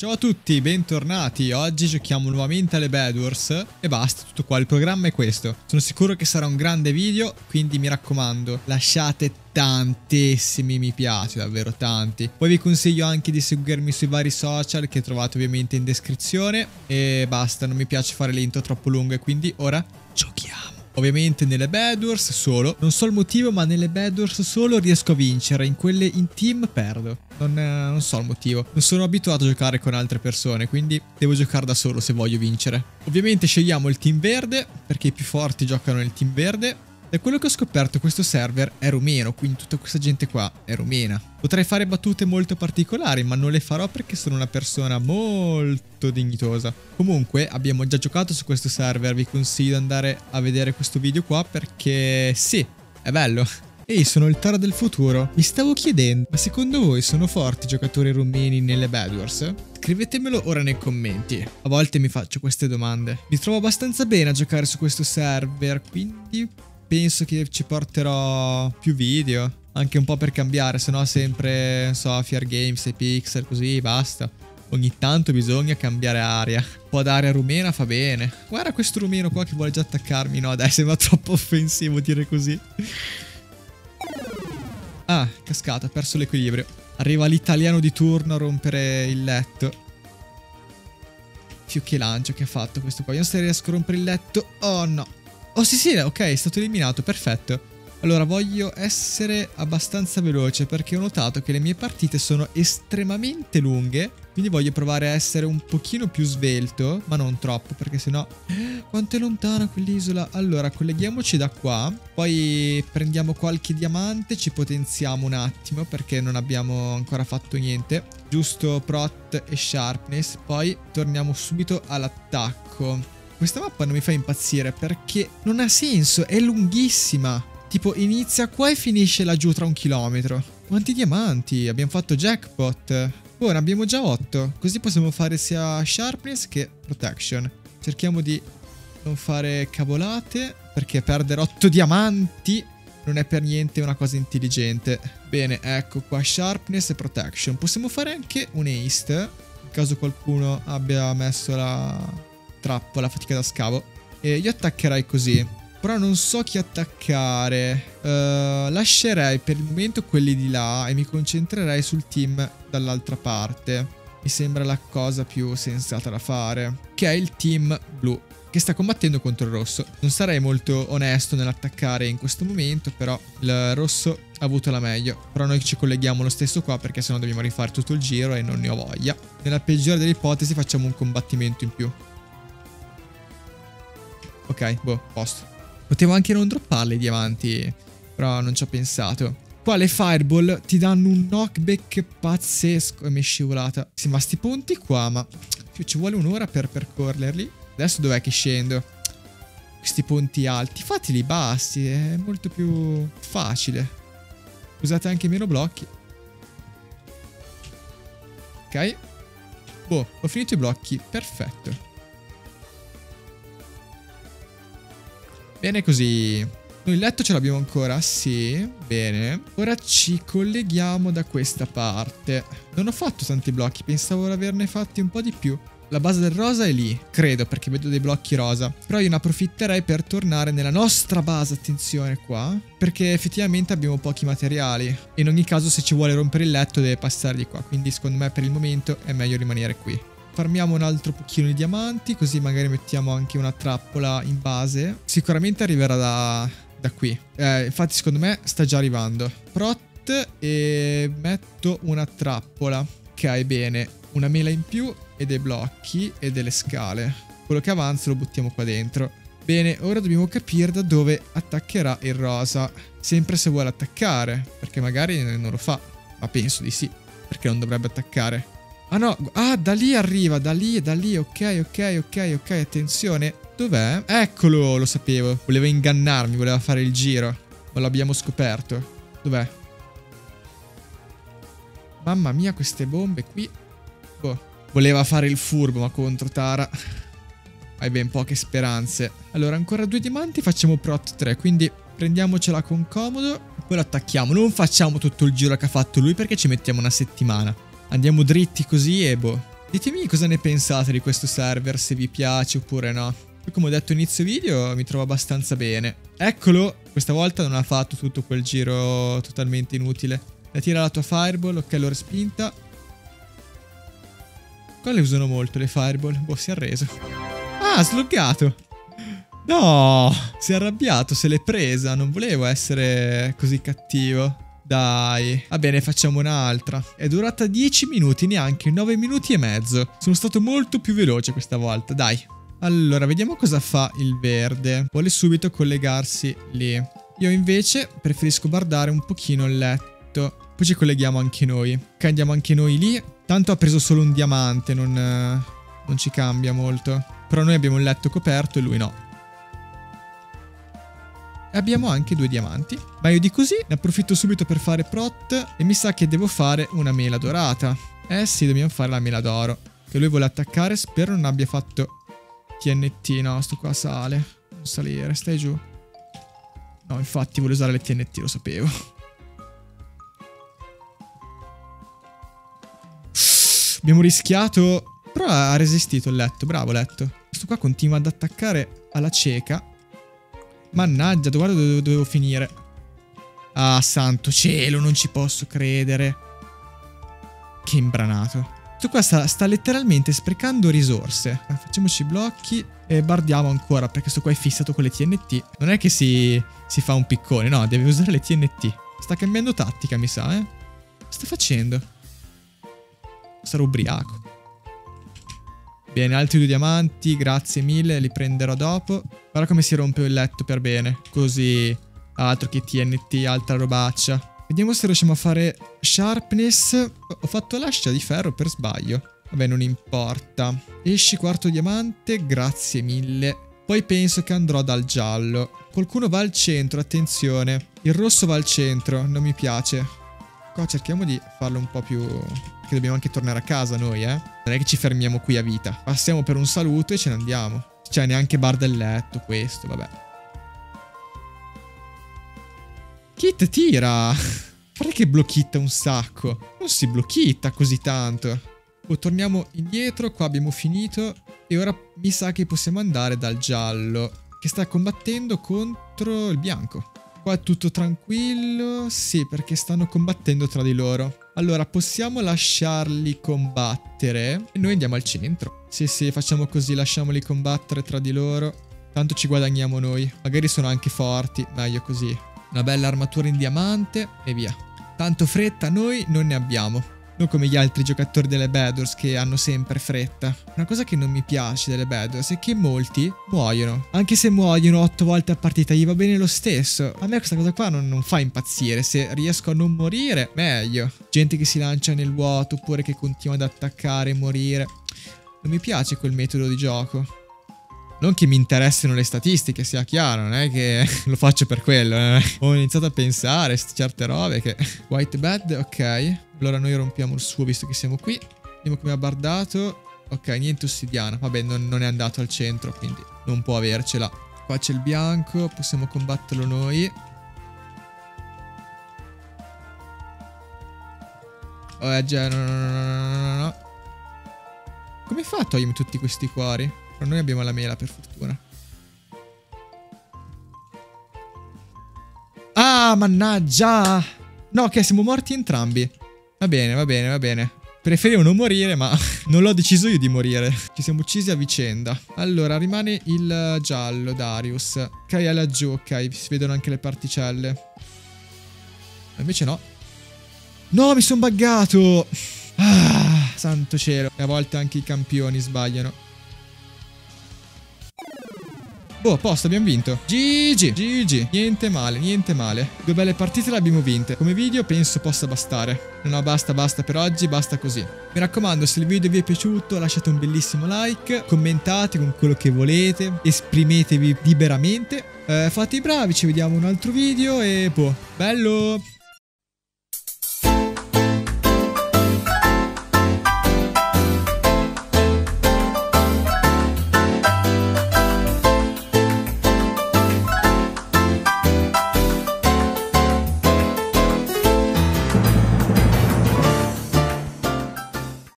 Ciao a tutti, bentornati. Oggi giochiamo nuovamente alle Bedwars e basta, tutto qua. Il programma è questo. Sono sicuro che sarà un grande video, quindi mi raccomando, lasciate tantissimi mi piace, davvero tanti. Poi vi consiglio anche di seguirmi sui vari social che trovate ovviamente in descrizione e basta, non mi piace fare le intro troppo lunghe, quindi ora giochiamo. Ovviamente nelle Bedwars solo, non so il motivo ma nelle Bedwars solo riesco a vincere, in quelle in team perdo. Non, eh, non, so il motivo, non sono abituato a giocare con altre persone, quindi devo giocare da solo se voglio vincere. Ovviamente scegliamo il team verde, perché i più forti giocano nel team verde, da quello che ho scoperto questo server è rumeno, quindi tutta questa gente qua è rumena. Potrei fare battute molto particolari, ma non le farò perché sono una persona molto dignitosa. Comunque, abbiamo già giocato su questo server, vi consiglio di andare a vedere questo video qua perché sì, è bello. Ehi, sono il Tara del futuro. Mi stavo chiedendo, ma secondo voi sono forti i giocatori rumeni nelle Bedwars? Scrivetemelo ora nei commenti. A volte mi faccio queste domande. Mi trovo abbastanza bene a giocare su questo server, quindi penso che ci porterò più video. Anche un po' per cambiare, se no sempre, non so, Fear Games e Pixel, così, basta. Ogni tanto bisogna cambiare aria. Un po' d'aria rumena fa bene. Guarda questo rumeno qua che vuole già attaccarmi. No, dai, sembra troppo offensivo dire così. Ah, cascata, perso l'equilibrio. Arriva l'italiano di turno a rompere il letto. Più che lancio che ha fatto questo qua. Vediamo se riesco a rompere il letto. Oh no. Oh sì sì, ok, è stato eliminato, perfetto. Allora, voglio essere abbastanza veloce perché ho notato che le mie partite sono estremamente lunghe, quindi voglio provare a essere un pochino più svelto, ma non troppo perché sennò... Quanto è lontana quell'isola? Allora, colleghiamoci da qua, poi prendiamo qualche diamante, ci potenziamo un attimo perché non abbiamo ancora fatto niente. Giusto prot e sharpness, poi torniamo subito all'attacco. Questa mappa non mi fa impazzire perché non ha senso, è lunghissima. Tipo inizia qua e finisce laggiù tra un chilometro. Quanti diamanti? Abbiamo fatto jackpot. Ne abbiamo già 8. Così possiamo fare sia sharpness che protection. Cerchiamo di non fare cavolate perché perdere 8 diamanti non è per niente una cosa intelligente. Bene, ecco qua sharpness e protection. Possiamo fare anche un haste in caso qualcuno abbia messo la trappola, fatica da scavo. E io attaccherei così. Però non so chi attaccare. Uh, lascerei per il momento quelli di là e mi concentrerei sul team dall'altra parte. Mi sembra la cosa più sensata da fare. Che è il team blu che sta combattendo contro il rosso. Non sarei molto onesto nell'attaccare in questo momento, però il rosso ha avuto la meglio. Però noi ci colleghiamo lo stesso qua perché sennò dobbiamo rifare tutto il giro e non ne ho voglia. Nella peggiore delle ipotesi facciamo un combattimento in più. Ok, boh, posto. Potevo anche non dropparle i diamanti, però non ci ho pensato. Qua le fireball ti danno un knockback pazzesco e mi è scivolata. Sì, ma sti punti qua, ma ci vuole un'ora per percorrerli. Adesso dov'è che scendo? Questi ponti alti, fateli bassi, è molto più facile. Usate anche meno blocchi. Ok. Boh, ho finito i blocchi, perfetto. Bene così. Noi il letto ce l'abbiamo ancora? Sì, bene. Ora ci colleghiamo da questa parte. Non ho fatto tanti blocchi, pensavo di averne fatti un po' di più. La base del rosa è lì, credo, perché vedo dei blocchi rosa. Però io ne approfitterei per tornare nella nostra base, attenzione qua, perché effettivamente abbiamo pochi materiali. In ogni caso, se ci vuole rompere il letto, deve passare di qua. Quindi, secondo me, per il momento è meglio rimanere qui. Farmiamo un altro pochino di diamanti, così magari mettiamo anche una trappola in base. Sicuramente arriverà da, da qui. Eh, infatti secondo me sta già arrivando. Prot e metto una trappola. Ok, bene. Una mela in più e dei blocchi e delle scale. Quello che avanza lo buttiamo qua dentro. Bene, ora dobbiamo capire da dove attaccherà il rosa. Sempre se vuole attaccare, perché magari non lo fa. Ma penso di sì, perché non dovrebbe attaccare. Ah no, ah da lì arriva, da lì, da lì, ok, ok, ok, ok, attenzione. Dov'è? Eccolo, lo sapevo. Voleva ingannarmi, voleva fare il giro. Ma l'abbiamo scoperto. Dov'è? Mamma mia, queste bombe qui. Boh. Voleva fare il furbo, ma contro Tara... Hai ben poche speranze. Allora, ancora due diamanti, facciamo prot 3, quindi prendiamocela con comodo. Poi lo attacchiamo. Non facciamo tutto il giro che ha fatto lui perché ci mettiamo una settimana. Andiamo dritti così e boh. Ditemi cosa ne pensate di questo server, se vi piace oppure no. Poi come ho detto inizio video mi trovo abbastanza bene. Eccolo, questa volta non ha fatto tutto quel giro totalmente inutile. La tira la tua fireball, ok l'ho respinta. Qua le usano molto le fireball, boh si è arreso. Ah, sloggato! No, si è arrabbiato, se l'è presa, non volevo essere così cattivo. Dai, va bene, facciamo un'altra. È durata 10 minuti, neanche 9 minuti e mezzo. Sono stato molto più veloce questa volta, dai. Allora, vediamo cosa fa il verde. Vuole subito collegarsi lì. Io invece preferisco guardare un pochino il letto. Poi ci colleghiamo anche noi. Ok, andiamo anche noi lì. Tanto ha preso solo un diamante, non, non ci cambia molto. Però noi abbiamo il letto coperto e lui no. E abbiamo anche due diamanti. Ma io di così ne approfitto subito per fare prot e mi sa che devo fare una mela dorata. Eh sì, dobbiamo fare la mela d'oro. Che lui vuole attaccare, spero non abbia fatto TNT. No, sto qua sale. Non salire, stai giù. No, infatti vuole usare le TNT, lo sapevo. Abbiamo rischiato... Però ha resistito il letto, bravo letto. Questo qua continua ad attaccare alla cieca. Mannaggia, guarda dove dovevo finire. Ah, santo cielo, non ci posso credere. Che imbranato. Questo qua sta, sta letteralmente sprecando risorse. Facciamoci blocchi e bardiamo ancora, perché questo qua è fissato con le TNT. Non è che si, si fa un piccone, no, deve usare le TNT. Sta cambiando tattica, mi sa, eh. Sta facendo? Sarò ubriaco. Bene, altri due diamanti, grazie mille, li prenderò dopo. Guarda come si rompe il letto per bene. Così, altro che TNT, altra robaccia. Vediamo se riusciamo a fare sharpness. Ho fatto l'ascia di ferro per sbaglio. Vabbè, non importa. Esci quarto diamante, grazie mille. Poi penso che andrò dal giallo. Qualcuno va al centro, attenzione. Il rosso va al centro, non mi piace. Qua cerchiamo di farlo un po' più che dobbiamo anche tornare a casa noi, eh. Non è che ci fermiamo qui a vita. Passiamo per un saluto e ce ne andiamo. Cioè, neanche bar del letto, questo, vabbè. Kit tira! Guarda che blocchitta un sacco. Non si blocchitta così tanto. Oh, torniamo indietro, qua abbiamo finito. E ora mi sa che possiamo andare dal giallo, che sta combattendo contro il bianco. Qua è tutto tranquillo. Sì, perché stanno combattendo tra di loro. Allora, possiamo lasciarli combattere e noi andiamo al centro. Sì, sì, facciamo così, lasciamoli combattere tra di loro. Tanto ci guadagniamo noi. Magari sono anche forti, meglio così. Una bella armatura in diamante e via. Tanto fretta noi non ne abbiamo. Non come gli altri giocatori delle Bedwars che hanno sempre fretta. Una cosa che non mi piace delle Bedwars è che molti muoiono. Anche se muoiono 8 volte a partita gli va bene lo stesso. A me questa cosa qua non, non fa impazzire. Se riesco a non morire, meglio. Gente che si lancia nel vuoto oppure che continua ad attaccare e morire. Non mi piace quel metodo di gioco. Non che mi interessino le statistiche, sia chiaro, non è che lo faccio per quello. Eh. Ho iniziato a pensare a certe robe che... White bed, ok. Allora noi rompiamo il suo visto che siamo qui. Vediamo come ha bardato. Ok, niente ossidiana. Vabbè, non, non, è andato al centro, quindi non può avercela. Qua c'è il bianco, possiamo combatterlo noi. Oh, eh, già, no, no, no, no, no. Come fa a togliermi tutti questi cuori? Però noi abbiamo la mela, per fortuna. Ah, mannaggia! No, ok, siamo morti entrambi. Va bene, va bene, va bene. Preferivo non morire, ma non l'ho deciso io di morire. Ci siamo uccisi a vicenda. Allora, rimane il giallo, Darius. Ok, è laggiù, ok. Si vedono anche le particelle. Invece no. No, mi sono buggato! Ah, santo cielo. E a volte anche i campioni sbagliano. Oh, posto, abbiamo vinto. GG, GG. Niente male, niente male. Due belle partite le abbiamo vinte. Come video penso possa bastare. No, basta, basta per oggi, basta così. Mi raccomando, se il video vi è piaciuto lasciate un bellissimo like, commentate con quello che volete, esprimetevi liberamente. Eh, fate i bravi, ci vediamo in un altro video e boh, bello!